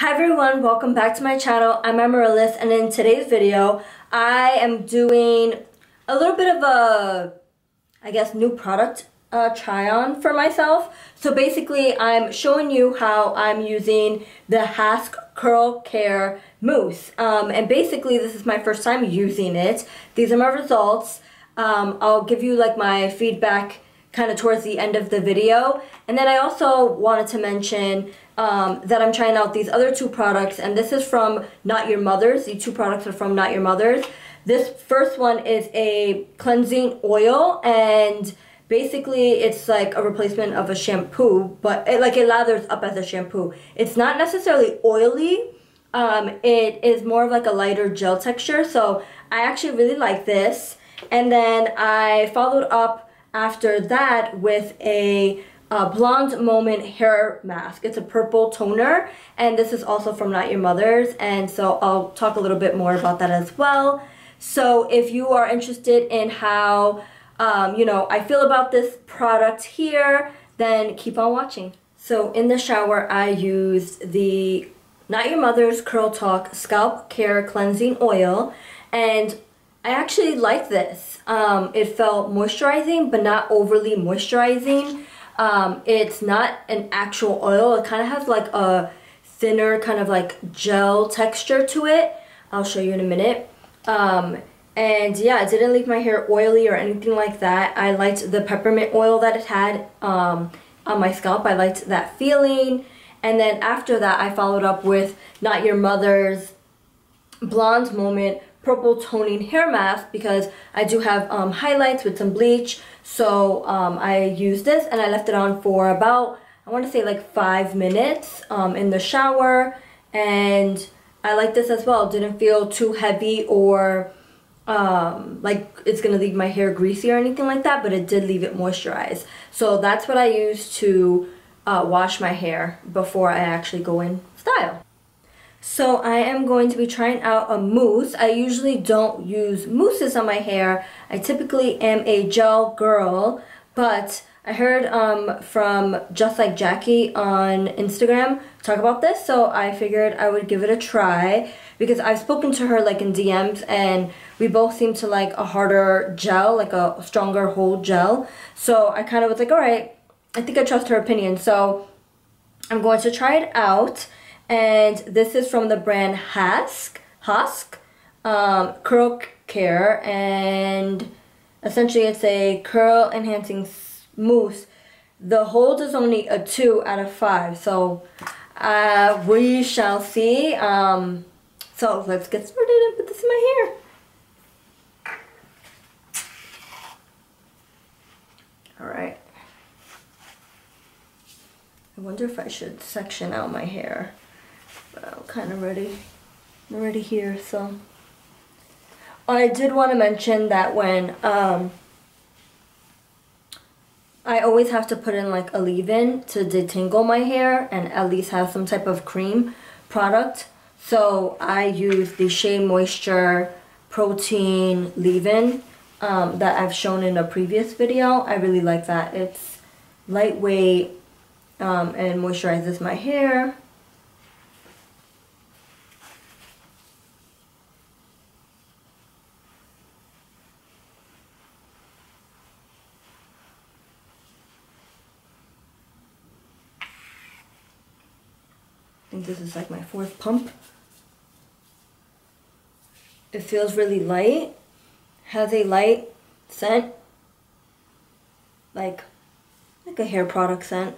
Hi everyone, welcome back to my channel. I'm Amarilys and in today's video I am doing a little bit of a, I guess, new product uh, try on for myself. So basically I'm showing you how I'm using the Hask Curl Care Mousse. Um, and basically this is my first time using it. These are my results. Um, I'll give you like my feedback kind of towards the end of the video. And then I also wanted to mention um, that I'm trying out these other two products, and this is from Not Your Mother's. These two products are from Not Your Mother's. This first one is a cleansing oil, and basically it's like a replacement of a shampoo, but it, like it lathers up as a shampoo. It's not necessarily oily. Um, it is more of like a lighter gel texture, so I actually really like this. And then I followed up after that with a Blonde Moment hair mask. It's a purple toner and this is also from Not Your Mother's and so I'll talk a little bit more about that as well. So if you are interested in how, um, you know, I feel about this product here, then keep on watching. So in the shower I used the Not Your Mother's Curl Talk Scalp Care Cleansing Oil and I actually like this. Um, it felt moisturizing but not overly moisturizing. Um, it's not an actual oil. It kind of has like a thinner kind of like gel texture to it. I'll show you in a minute. Um, and yeah, it didn't leave my hair oily or anything like that. I liked the peppermint oil that it had um, on my scalp. I liked that feeling. And then after that, I followed up with Not Your Mother's Blonde Moment purple toning hair mask because I do have um, highlights with some bleach. So um, I used this and I left it on for about, I want to say like five minutes um, in the shower. And I like this as well. Didn't feel too heavy or um, like it's going to leave my hair greasy or anything like that. But it did leave it moisturized. So that's what I use to uh, wash my hair before I actually go in style. So I am going to be trying out a mousse. I usually don't use mousses on my hair. I typically am a gel girl, but I heard um, from Just Like Jackie on Instagram talk about this, so I figured I would give it a try because I've spoken to her like in DMs and we both seem to like a harder gel, like a stronger hold gel. So I kind of was like, all right, I think I trust her opinion. So I'm going to try it out and this is from the brand Husk, Husk, um, Curl Care, and essentially it's a curl enhancing mousse. The hold is only a 2 out of 5, so uh, we shall see. Um, so let's get started and put this in my hair. Alright. I wonder if I should section out my hair. I'm kind of ready, I'm ready here, so. I did want to mention that when, um, I always have to put in like a leave-in to detangle my hair and at least have some type of cream product. So I use the Shea Moisture Protein Leave-In um, that I've shown in a previous video. I really like that. It's lightweight um, and moisturizes my hair. Think this is like my fourth pump. It feels really light, has a light scent, like, like a hair product scent.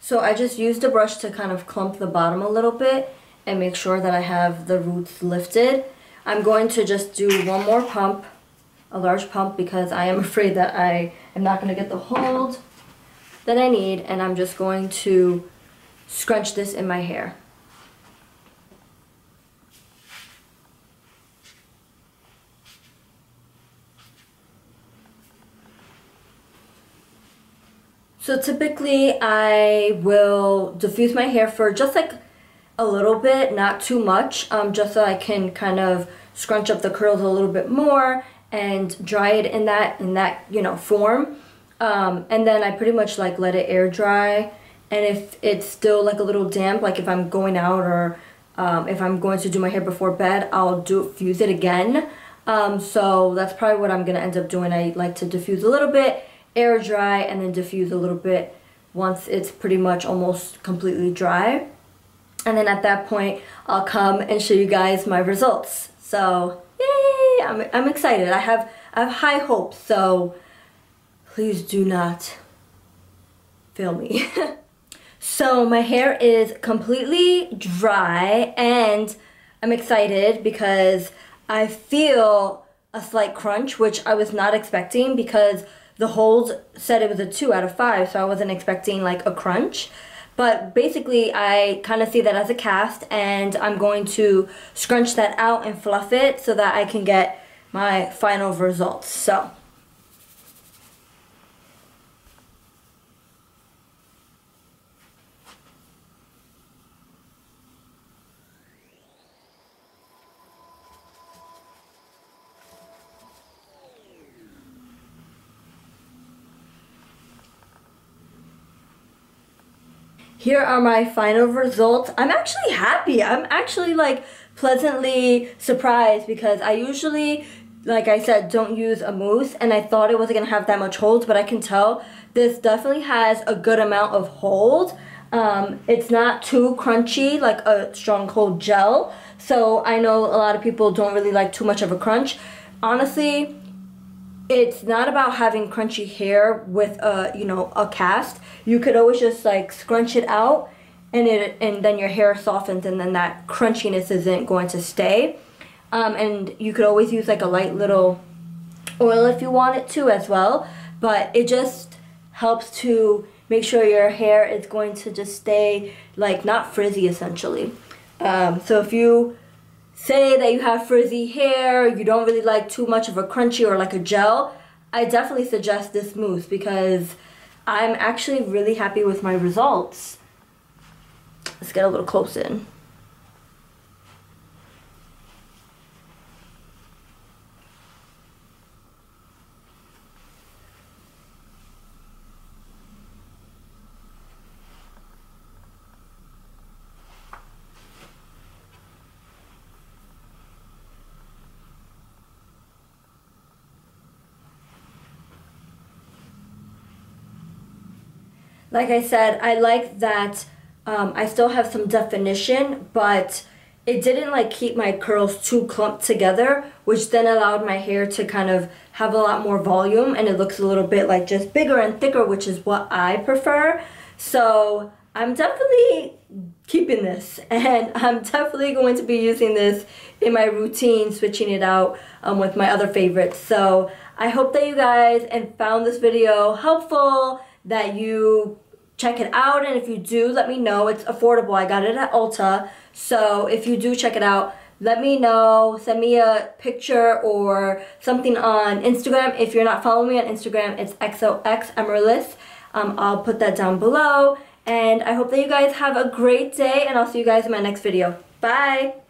So I just used a brush to kind of clump the bottom a little bit and make sure that I have the roots lifted. I'm going to just do one more pump, a large pump, because I am afraid that I am not going to get the hold that I need, and I'm just going to scrunch this in my hair. So typically I will diffuse my hair for just like a little bit, not too much, um, just so I can kind of scrunch up the curls a little bit more and dry it in that in that you know form. Um, and then I pretty much like let it air dry. And if it's still like a little damp like if I'm going out or um, if I'm going to do my hair before bed I'll do fuse it again. Um, so that's probably what I'm gonna end up doing. I like to diffuse a little bit air dry and then diffuse a little bit once it's pretty much almost completely dry and then at that point I'll come and show you guys my results. So yay! I'm, I'm excited. I have I have high hopes. So please do not fail me. So my hair is completely dry and I'm excited because I feel a slight crunch which I was not expecting because the hold said it was a 2 out of 5 so I wasn't expecting like a crunch but basically, I kind of see that as a cast and I'm going to scrunch that out and fluff it so that I can get my final results. So here are my final results. I'm actually happy. I'm actually like pleasantly surprised because I usually, like I said, don't use a mousse and I thought it wasn't gonna have that much hold, but I can tell this definitely has a good amount of hold. Um, it's not too crunchy like a strong cold gel. So I know a lot of people don't really like too much of a crunch. Honestly, it's not about having crunchy hair with a you know a cast. You could always just like scrunch it out and it and then your hair softens and then that crunchiness isn't going to stay. Um, and you could always use like a light little oil if you want it to as well but it just helps to make sure your hair is going to just stay like not frizzy essentially. Um, so if you say that you have frizzy hair, you don't really like too much of a crunchy or like a gel, I definitely suggest this mousse because I'm actually really happy with my results. Let's get a little close in. Like I said, I like that um, I still have some definition, but it didn't like keep my curls too clumped together, which then allowed my hair to kind of have a lot more volume and it looks a little bit like just bigger and thicker, which is what I prefer. So I'm definitely keeping this and I'm definitely going to be using this in my routine, switching it out um, with my other favorites. So I hope that you guys and found this video helpful that you check it out and if you do let me know. It's affordable. I got it at Ulta. So if you do check it out let me know. Send me a picture or something on Instagram. If you're not following me on Instagram it's XOX um, I'll put that down below. And I hope that you guys have a great day and I'll see you guys in my next video. Bye